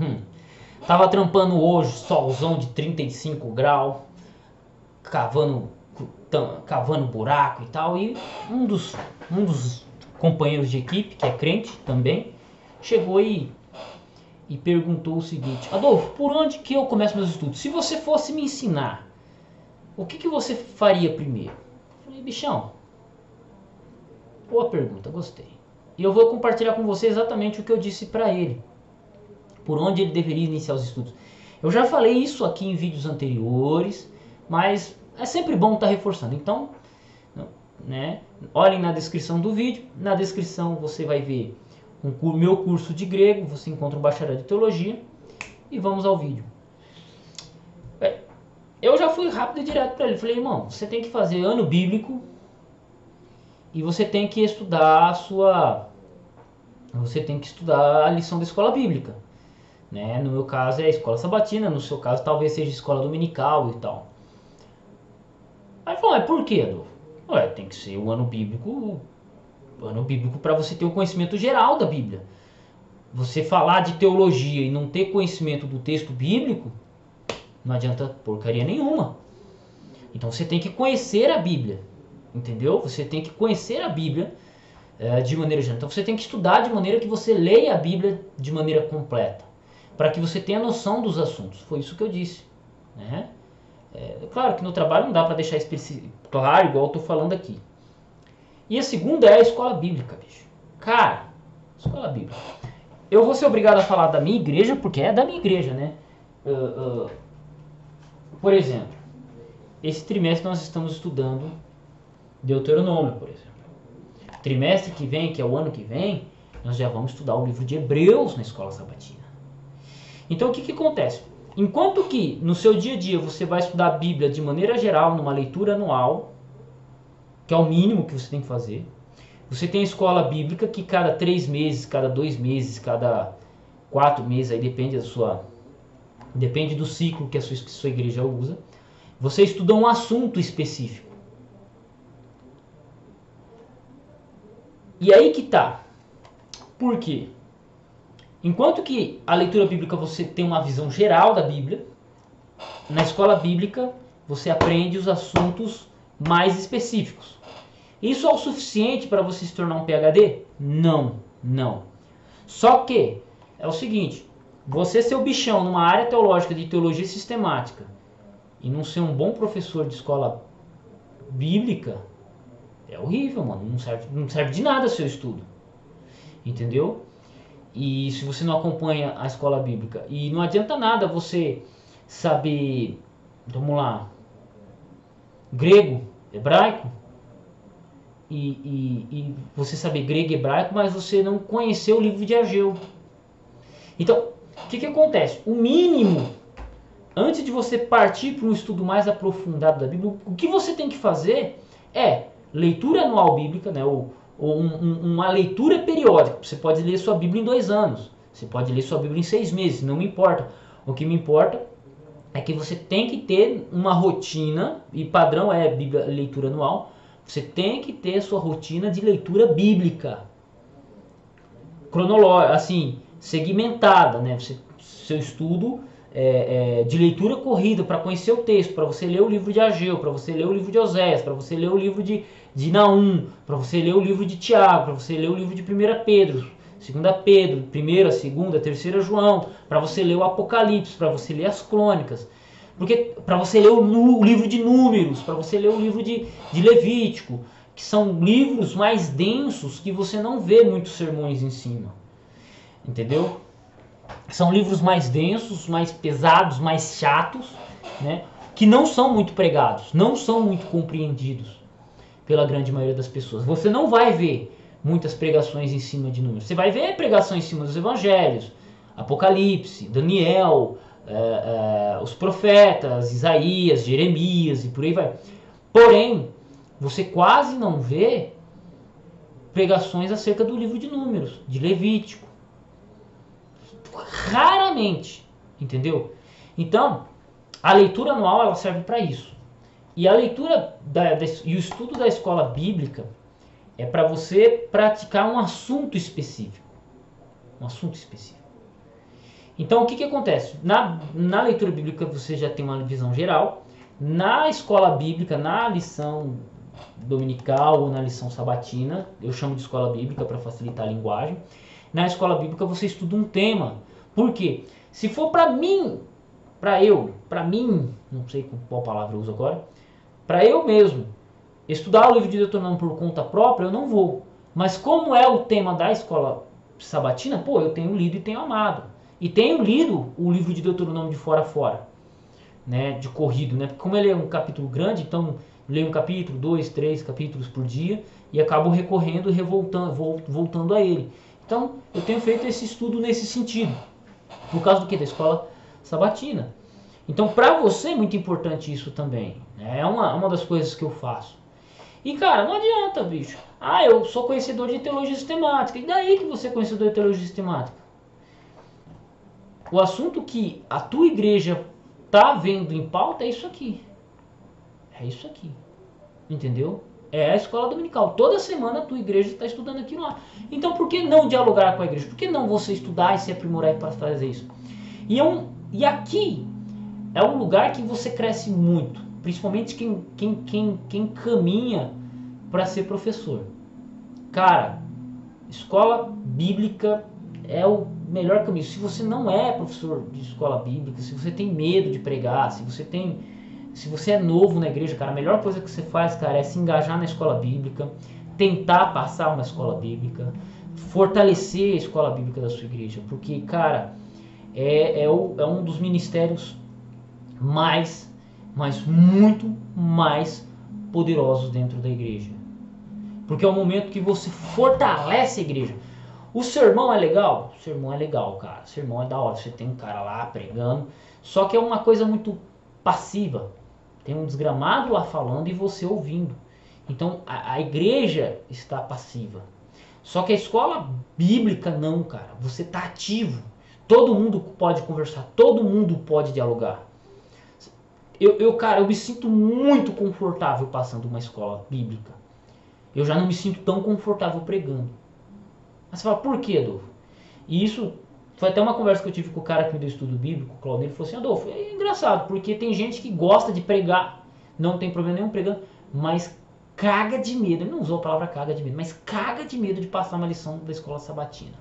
Hum. Tava trampando hoje, solzão de 35 graus, cavando, cavando buraco e tal. E um dos, um dos companheiros de equipe, que é crente também, chegou e, e perguntou o seguinte: Adolfo, por onde que eu começo meus estudos? Se você fosse me ensinar, o que, que você faria primeiro? Eu falei, bichão, boa pergunta, gostei. E eu vou compartilhar com você exatamente o que eu disse para ele. Por onde ele deveria iniciar os estudos. Eu já falei isso aqui em vídeos anteriores, mas é sempre bom estar tá reforçando. Então, né, olhem na descrição do vídeo. Na descrição você vai ver o meu curso de grego, você encontra um bacharel de teologia. E vamos ao vídeo. É, eu já fui rápido e direto para ele. Falei, irmão, você tem que fazer ano bíblico e você tem que estudar a sua você tem que estudar a lição da escola bíblica. Né? No meu caso é a escola sabatina, no seu caso talvez seja escola dominical e tal. Aí falou, mas por quê, Adolfo? Ué, tem que ser o ano bíblico, o ano bíblico para você ter o conhecimento geral da Bíblia. Você falar de teologia e não ter conhecimento do texto bíblico, não adianta porcaria nenhuma. Então você tem que conhecer a Bíblia, entendeu? Você tem que conhecer a Bíblia é, de maneira geral. Então você tem que estudar de maneira que você leia a Bíblia de maneira completa, para que você tenha noção dos assuntos. Foi isso que eu disse. Né? É, claro que no trabalho não dá para deixar claro igual eu estou falando aqui. E a segunda é a escola bíblica, bicho. Cara, escola bíblica. Eu vou ser obrigado a falar da minha igreja, porque é da minha igreja, né? Uh, uh, por exemplo, esse trimestre nós estamos estudando Deuteronômio, por exemplo trimestre que vem, que é o ano que vem, nós já vamos estudar o livro de Hebreus na escola sabatina. Então o que, que acontece? Enquanto que no seu dia a dia você vai estudar a Bíblia de maneira geral, numa leitura anual, que é o mínimo que você tem que fazer, você tem a escola bíblica que cada três meses, cada dois meses, cada quatro meses, aí depende da sua. Depende do ciclo que a sua, que sua igreja usa. Você estuda um assunto específico. E aí que tá. Por quê? Enquanto que a leitura bíblica você tem uma visão geral da Bíblia, na escola bíblica você aprende os assuntos mais específicos. Isso é o suficiente para você se tornar um PhD? Não, não. Só que é o seguinte, você ser o bichão numa área teológica de teologia sistemática e não ser um bom professor de escola bíblica, é horrível, mano. Não serve, não serve de nada seu estudo. Entendeu? E se você não acompanha a escola bíblica. E não adianta nada você saber, vamos lá, grego, hebraico, e, e, e, você saber grego e hebraico, mas você não conhecer o livro de Ageu. Então, o que, que acontece? O mínimo, antes de você partir para um estudo mais aprofundado da Bíblia, o que você tem que fazer é leitura anual bíblica, né, um, um, uma leitura periódica. Você pode ler sua Bíblia em dois anos, você pode ler sua Bíblia em seis meses, não me importa. O que me importa é que você tem que ter uma rotina, e padrão é Bíblia, leitura anual, você tem que ter sua rotina de leitura bíblica. Cronológica, assim, segmentada, né? Você, seu estudo é, é, de leitura corrida para conhecer o texto, para você ler o livro de Ageu, para você ler o livro de Oséias, para você ler o livro de, de Naum, para você ler o livro de Tiago, para você ler o livro de 1 Pedro, 2 Pedro, 1, 2, 3 João, para você ler o Apocalipse, para você ler as crônicas, porque para você ler o, o, livro de Números, para você ler o livro de, de Levítico, que são livros mais densos que você não vê muitos sermões em cima. Entendeu? São livros mais densos, mais pesados, mais chatos, né? que não são muito pregados, não são muito compreendidos pela grande maioria das pessoas. Você não vai ver muitas pregações em cima de números. Você vai ver pregações em cima dos evangelhos, Apocalipse, Daniel, é, é, os profetas, Isaías, Jeremias e por aí vai. Porém, você quase não vê pregações acerca do livro de números, de Levítico. Raramente, entendeu? Então, a leitura anual ela serve para isso. E a leitura da, da, e o estudo da escola bíblica é para você praticar um assunto específico. Um assunto específico. Então o que, que acontece? Na, na leitura bíblica você já tem uma visão geral. Na escola bíblica, na lição dominical ou na lição sabatina, eu chamo de escola bíblica para facilitar a linguagem. Na escola bíblica você estuda um tema. Por quê? Se for para mim, para eu, para mim, não sei qual palavra eu uso agora, para eu mesmo estudar o livro de Deuteronômio por conta própria, eu não vou. Mas como é o tema da escola sabatina, pô, eu tenho lido e tenho amado. E tenho lido o livro de Deuteronômio de fora a fora, né, de corrido, né? Como ele é um capítulo grande, então leio um capítulo, dois, três capítulos por dia e acabo recorrendo e revoltando, voltando a ele. Então, eu tenho feito esse estudo nesse sentido. Por causa do que? Da escola sabatina. Então, para você é muito importante isso também. Né? É uma, uma das coisas que eu faço. E, cara, não adianta, bicho. Ah, eu sou conhecedor de teologia sistemática. E daí que você é conhecedor de teologia sistemática? O assunto que a tua igreja tá vendo em pauta é isso aqui. É isso aqui. Entendeu? É a escola dominical. Toda semana a tua igreja está estudando aquilo lá. Então por que não dialogar com a igreja? Por que não você estudar e se aprimorar para fazer isso? E, é um, e aqui é um lugar que você cresce muito. Principalmente quem, quem, quem, quem caminha para ser professor. Cara, escola bíblica é o melhor caminho. Se você não é professor de escola bíblica, se você tem medo de pregar, se você tem se você é novo na igreja, cara, a melhor coisa que você faz, cara, é se engajar na escola bíblica, tentar passar uma escola bíblica, fortalecer a escola bíblica da sua igreja, porque, cara, é, é, o, é um dos ministérios mais, mas muito mais poderosos dentro da igreja. Porque é o momento que você fortalece a igreja. O sermão é legal? O sermão é legal, cara. O sermão é da hora. Você tem um cara lá pregando. Só que é uma coisa muito passiva. Tem um desgramado lá falando e você ouvindo. Então a, a igreja está passiva. Só que a escola bíblica não, cara. Você está ativo. Todo mundo pode conversar, todo mundo pode dialogar. Eu, eu, cara, eu me sinto muito confortável passando uma escola bíblica. Eu já não me sinto tão confortável pregando. Mas você fala, por que, Adolfo? E isso foi até uma conversa que eu tive com o cara que me deu estudo bíblico, o Claudio, ele falou assim, Adolfo, é engraçado, porque tem gente que gosta de pregar, não tem problema nenhum pregando, mas caga de medo, ele não usou a palavra caga de medo, mas caga de medo de passar uma lição da escola sabatina.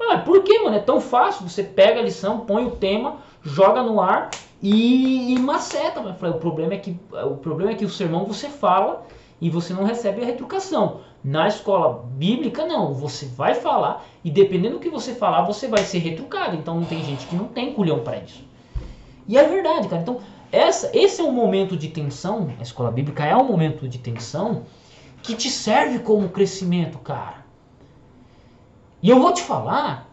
Ah, por que, mano? É tão fácil, você pega a lição, põe o tema, joga no ar e, e maceta. Mas o problema é que o problema é que o sermão você fala e você não recebe a retrucação. Na escola bíblica, não. Você vai falar e dependendo do que você falar, você vai ser retrucado. Então não tem gente que não tem culhão para isso. E é verdade, cara. Então, essa, esse é um momento de tensão. A escola bíblica é um momento de tensão que te serve como crescimento, cara. E eu vou te falar,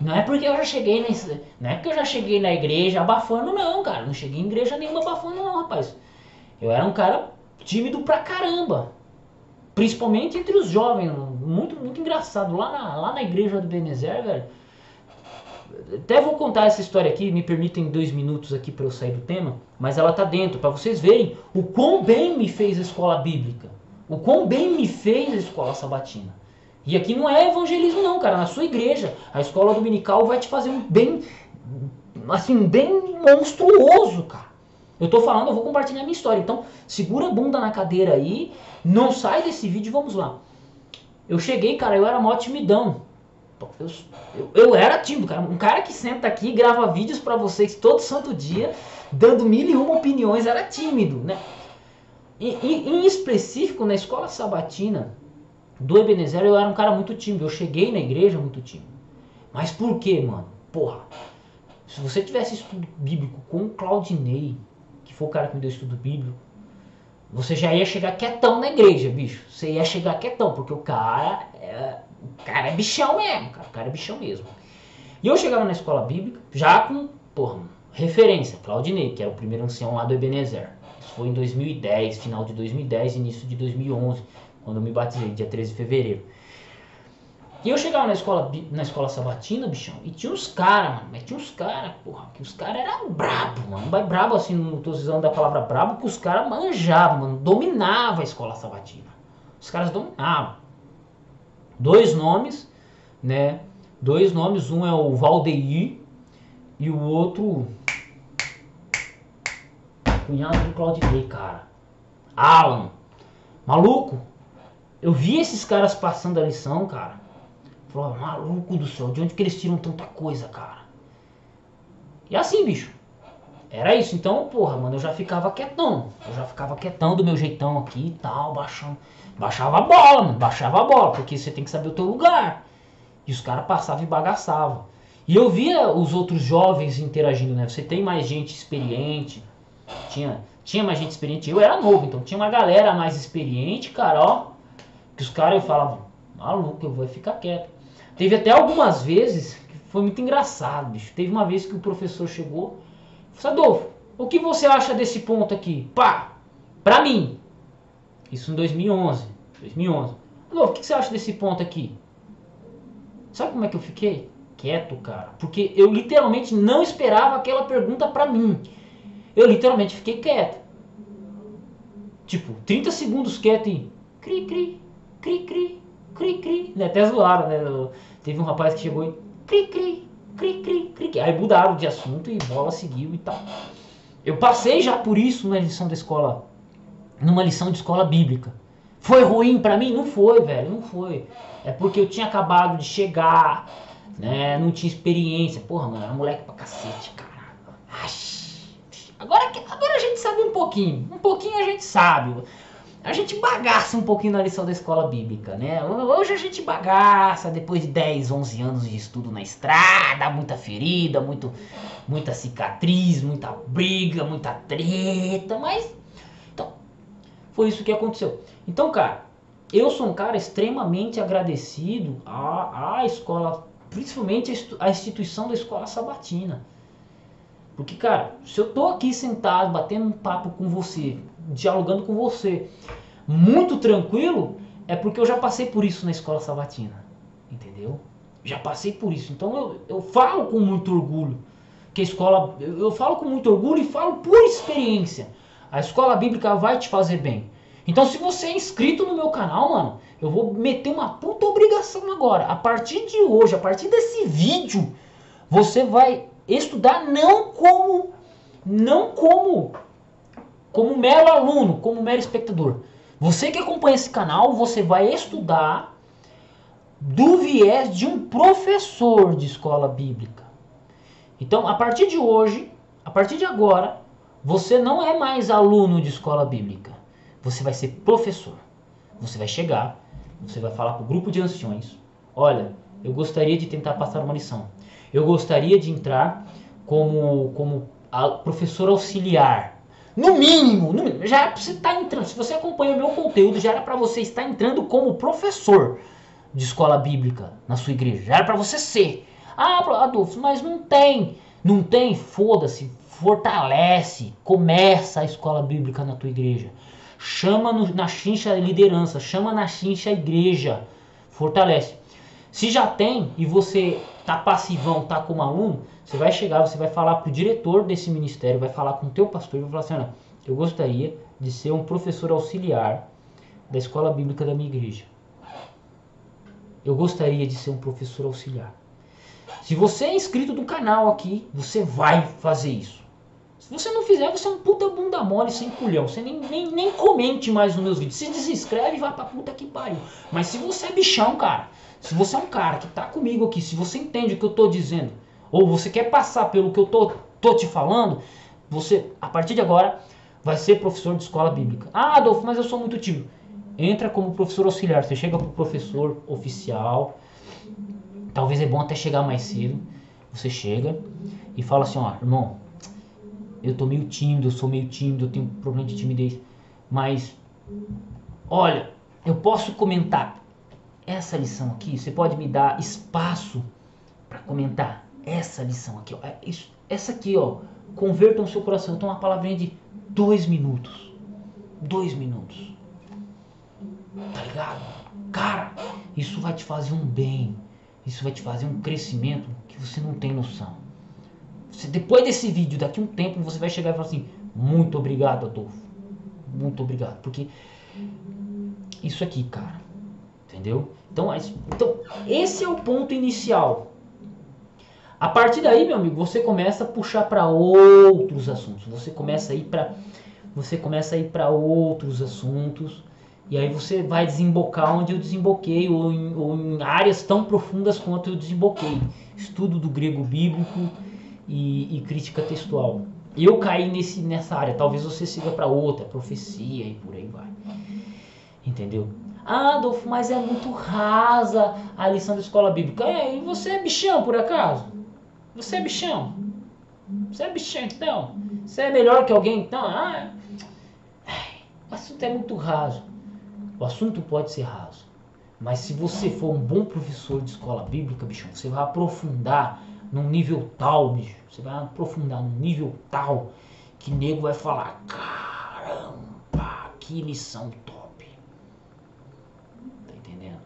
não é porque eu já cheguei não é porque eu já cheguei na igreja abafando, não, cara. Não cheguei em igreja nenhuma abafando, não, rapaz. Eu era um cara tímido pra caramba. Principalmente entre os jovens, muito, muito engraçado. Lá na, lá na igreja do Benezer, velho. Até vou contar essa história aqui, me permitem dois minutos aqui para eu sair do tema, mas ela tá dentro, para vocês verem o quão bem me fez a escola bíblica, o quão bem me fez a escola sabatina. E aqui não é evangelismo não, cara, na sua igreja, a escola dominical vai te fazer um bem, assim, bem monstruoso, cara. Eu tô falando, eu vou compartilhar minha história. Então, segura a bunda na cadeira aí, não sai desse vídeo, vamos lá. Eu cheguei, cara, eu era mó timidão. Eu, eu, eu, era tímido, cara. Um cara que senta aqui e grava vídeos para vocês todo santo dia, dando mil e uma opiniões, era tímido, né? E, e, em específico, na escola sabatina do Ebenezer, eu era um cara muito tímido. Eu cheguei na igreja muito tímido. Mas por quê, mano? Porra, se você tivesse estudo bíblico com o Claudinei, for o cara que me deu estudo bíblico, você já ia chegar quietão na igreja, bicho. Você ia chegar quietão, porque o cara é, o cara é bichão mesmo, cara. O cara é bichão mesmo. E eu chegava na escola bíblica já com, porra, referência, Claudinei, que era o primeiro ancião lá do Ebenezer. Isso foi em 2010, final de 2010, início de 2011, quando eu me batizei, dia 13 de fevereiro. E eu chegava na escola, na escola sabatina, bichão, e tinha uns caras, mano, mas tinha uns caras, porra, que os caras eram brabo, mano. Mas brabo assim, não tô usando a palavra brabo, que os caras manjavam, mano, dominava a escola sabatina. Os caras dominavam. Dois nomes, né, Dois nomes, um é o Valdeir e o outro. Cunhado do Claudinei, cara. Alan. Maluco, eu vi esses caras passando a lição, cara. Falei, maluco do céu, de onde que eles tiram tanta coisa, cara? E assim, bicho. Era isso. Então, porra, mano, eu já ficava quietão. Eu já ficava quietão do meu jeitão aqui e tal, baixando. Baixava a bola, mano. Baixava a bola, porque você tem que saber o teu lugar. E os caras passavam e bagaçavam. E eu via os outros jovens interagindo, né? Você tem mais gente experiente. Tinha, tinha mais gente experiente. Eu era novo, então tinha uma galera mais experiente, cara, ó. Que os caras eu falava, maluco, eu vou ficar quieto. Teve até algumas vezes que foi muito engraçado, bicho. Teve uma vez que o professor chegou Sadolfo, o que você acha desse ponto aqui? Pá, pra mim. Isso em 2011. 2011. Adolfo, o que você acha desse ponto aqui? Sabe como é que eu fiquei? Quieto, cara. Porque eu literalmente não esperava aquela pergunta pra mim. Eu literalmente fiquei quieto. Tipo, 30 segundos quieto e... Cri, cri, cri, cri, cri, cri. Né? Até zoaram, né? Teve um rapaz que chegou e... Cri, cri, cri, cri, cri. Aí mudaram de assunto e bola seguiu e tal. Eu passei já por isso na lição da escola, numa lição de escola bíblica. Foi ruim para mim? Não foi, velho, não foi. É porque eu tinha acabado de chegar, né? Não tinha experiência. Porra, mano, era moleque pra cacete, cara. Agora, agora a gente sabe um pouquinho. Um pouquinho a gente sabe a gente bagaça um pouquinho na lição da escola bíblica, né? Hoje a gente bagaça depois de 10, 11 anos de estudo na estrada, muita ferida, muito, muita cicatriz, muita briga, muita treta, mas então foi isso que aconteceu. Então, cara, eu sou um cara extremamente agradecido à, à escola, principalmente à instituição da escola sabatina. Porque, cara, se eu tô aqui sentado, batendo um papo com você, dialogando com você, muito tranquilo, é porque eu já passei por isso na escola sabatina. Entendeu? Já passei por isso. Então eu, eu falo com muito orgulho. Que a escola. Eu, eu falo com muito orgulho e falo por experiência. A escola bíblica vai te fazer bem. Então, se você é inscrito no meu canal, mano, eu vou meter uma puta obrigação agora. A partir de hoje, a partir desse vídeo, você vai estudar não como não como como mero aluno, como mero espectador. Você que acompanha esse canal, você vai estudar do viés de um professor de escola bíblica. Então, a partir de hoje, a partir de agora, você não é mais aluno de escola bíblica. Você vai ser professor. Você vai chegar, você vai falar para o grupo de anciões: Olha, eu gostaria de tentar passar uma lição. Eu gostaria de entrar como, como professor auxiliar. No mínimo, no mínimo, já você estar tá entrando. Se você acompanha o meu conteúdo, já era para você estar entrando como professor de escola bíblica na sua igreja. Já era para você ser. Ah, Adolfo, mas não tem. Não tem? Foda-se. Fortalece. Começa a escola bíblica na tua igreja. Chama no, na chincha a liderança. Chama na chincha a igreja. Fortalece. Se já tem e você tá passivão, tá como aluno, você vai chegar, você vai falar pro diretor desse ministério, vai falar com o teu pastor e vai falar assim, olha, eu gostaria de ser um professor auxiliar da escola bíblica da minha igreja. Eu gostaria de ser um professor auxiliar. Se você é inscrito do canal aqui, você vai fazer isso. Se você não fizer, você é um puta bunda mole sem culhão. Você nem, nem, nem comente mais nos meus vídeos. Se desinscreve e vai pra puta que pariu. Mas se você é bichão, cara, se você é um cara que tá comigo aqui, se você entende o que eu tô dizendo, ou você quer passar pelo que eu tô, tô te falando, você, a partir de agora, vai ser professor de escola bíblica. Ah, Adolfo, mas eu sou muito tímido. Entra como professor auxiliar. Você chega pro professor oficial. Talvez é bom até chegar mais cedo. Você chega e fala assim, ó, irmão, eu tô meio tímido, eu sou meio tímido, eu tenho problema de timidez. Mas, olha, eu posso comentar essa lição aqui, você pode me dar espaço para comentar essa lição aqui, ó. É essa aqui, ó, converta o seu coração. Então, uma palavrinha de dois minutos. Dois minutos. Tá ligado? Cara, isso vai te fazer um bem. Isso vai te fazer um crescimento que você não tem noção. Depois desse vídeo, daqui um tempo, você vai chegar e falar assim: Muito obrigado, Adolfo. Muito obrigado. Porque isso aqui, cara Entendeu? Então, então, esse é o ponto inicial. A partir daí, meu amigo, você começa a puxar para outros assuntos. Você começa a ir para você começa a ir para outros assuntos e aí você vai desembocar onde eu desemboquei ou em, ou em áreas tão profundas quanto eu desemboquei. Estudo do grego bíblico e, e crítica textual. Eu caí nesse, nessa área, talvez você siga para outra, profecia e por aí vai. Entendeu? Ah, Adolfo, mas é muito rasa a lição da escola bíblica. É, e você é bichão por acaso? Você é bichão? Você é bichão então? Você é melhor que alguém então? Ah, o assunto é muito raso. O assunto pode ser raso. Mas se você for um bom professor de escola bíblica, bichão, você vai aprofundar num nível tal, bicho. Você vai aprofundar num nível tal que nego vai falar: caramba, que lição top. Tá entendendo?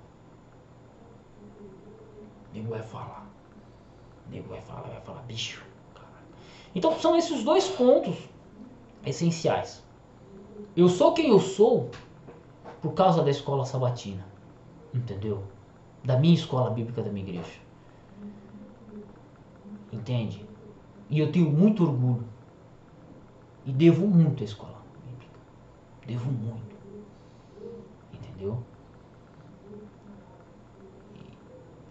Nego vai falar. Nego vai falar, vai falar, bicho. Então são esses dois pontos essenciais. Eu sou quem eu sou por causa da escola sabatina. Entendeu? Da minha escola bíblica da minha igreja. Entende? E eu tenho muito orgulho. E devo muito à escola bíblica. Devo muito. Entendeu?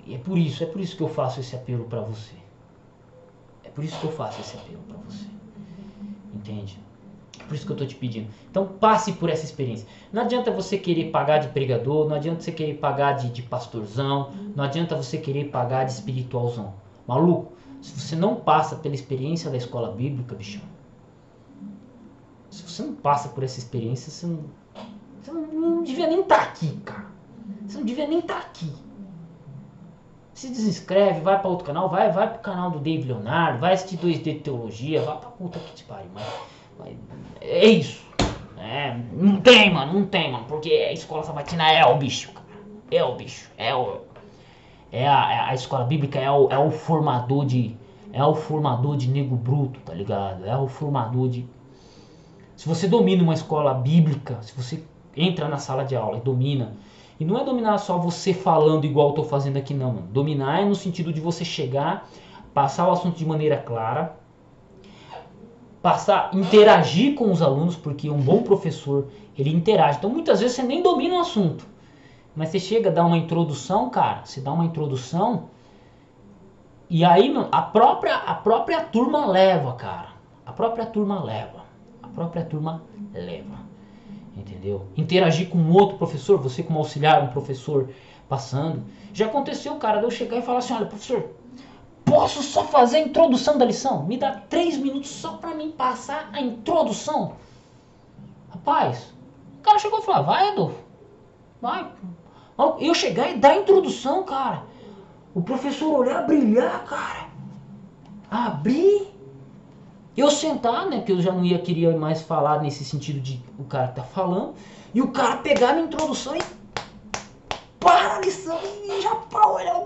E é por isso, é por isso que eu faço esse apelo para você. É por isso que eu faço esse apelo para você. Entende? Por isso que eu estou te pedindo. Então passe por essa experiência. Não adianta você querer pagar de pregador, não adianta você querer pagar de, de pastorzão, não adianta você querer pagar de espiritualzão. Maluco, se você não passa pela experiência da escola bíblica, bichão, se você não passa por essa experiência, você não, você não, não devia nem estar tá aqui, cara. Você não devia nem estar tá aqui. Se desinscreve, vai para outro canal, vai, vai pro canal do Dave Leonardo, vai assistir 2D de teologia, vai pra puta que te pariu, mas é isso. É, não tem, mano, não tem, mano. Porque a escola sabatina é o bicho, cara. É o bicho. É o. É a, é a escola bíblica é o, é o formador de. É o formador de nego bruto, tá ligado? É o formador de. Se você domina uma escola bíblica, se você entra na sala de aula e domina. E não é dominar só você falando igual eu fazendo aqui, não, mano. Dominar é no sentido de você chegar, passar o assunto de maneira clara, passar, interagir com os alunos, porque um bom professor, ele interage. Então muitas vezes você nem domina o assunto. Mas você chega a dar uma introdução, cara, você dá uma introdução e aí a própria a própria turma leva, cara. A própria turma leva. A própria turma leva. Entendeu? Interagir com outro professor, você como auxiliar, um professor passando. Já aconteceu, cara, de eu chegar e falar assim: "Olha, professor, Posso só fazer a introdução da lição? Me dá três minutos só para mim passar a introdução. Rapaz, o cara chegou e falou: Vai, Adolfo, vai. Eu chegar e dar a introdução, cara. O professor olhar, brilhar, cara. Abrir. Eu sentar, né? Que eu já não ia queria mais falar nesse sentido de o cara tá falando. E o cara pegar na introdução e para a lição e já pá, olha,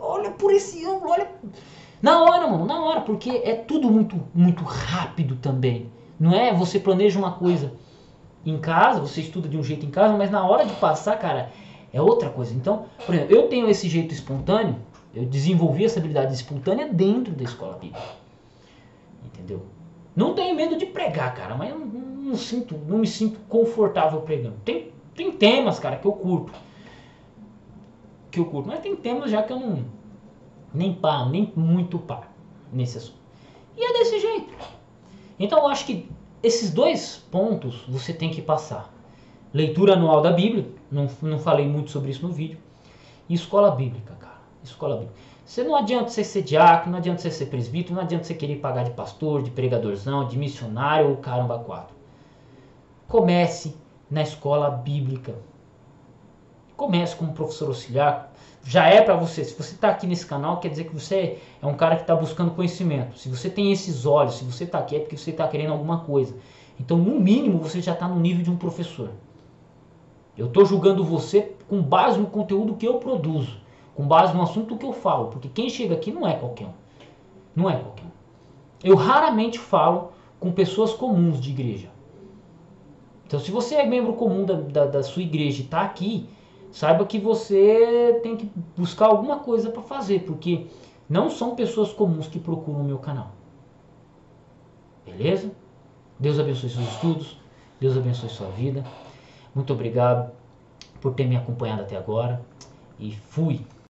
olha por esse ângulo, olha. Na hora, mano, na hora, porque é tudo muito, muito rápido também. Não é? Você planeja uma coisa em casa, você estuda de um jeito em casa, mas na hora de passar, cara, é outra coisa. Então, por exemplo, eu tenho esse jeito espontâneo, eu desenvolvi essa habilidade espontânea dentro da escola bíblica. Entendeu? Não tenho medo de pregar, cara, mas eu não, não, sinto, não me sinto confortável pregando. Tem, tem temas, cara, que eu curto que eu curto. Mas tem temas já que eu não. Nem pá, nem muito pá nesse assunto. E é desse jeito. Então eu acho que esses dois pontos você tem que passar. Leitura anual da Bíblia, não, não falei muito sobre isso no vídeo. E escola bíblica, cara. Escola bíblica. Você não adianta você ser diácono, não adianta você ser presbítero, não adianta você querer pagar de pastor, de pregadorzão, de missionário ou caramba quatro. Comece na escola bíblica. Comece como professor auxiliar. Já é para você. Se você está aqui nesse canal, quer dizer que você é um cara que está buscando conhecimento. Se você tem esses olhos, se você está aqui, é porque você está querendo alguma coisa. Então, no mínimo, você já está no nível de um professor. Eu estou julgando você com base no conteúdo que eu produzo, com base no assunto que eu falo, porque quem chega aqui não é qualquer um. Não é qualquer um. Eu raramente falo com pessoas comuns de igreja. Então, se você é membro comum da, da, da sua igreja e está aqui, saiba que você tem que buscar alguma coisa para fazer, porque Não são pessoas comuns que procuram o meu canal. Beleza? Deus abençoe seus estudos. Deus abençoe sua vida. Muito obrigado por ter me acompanhado até agora. E fui.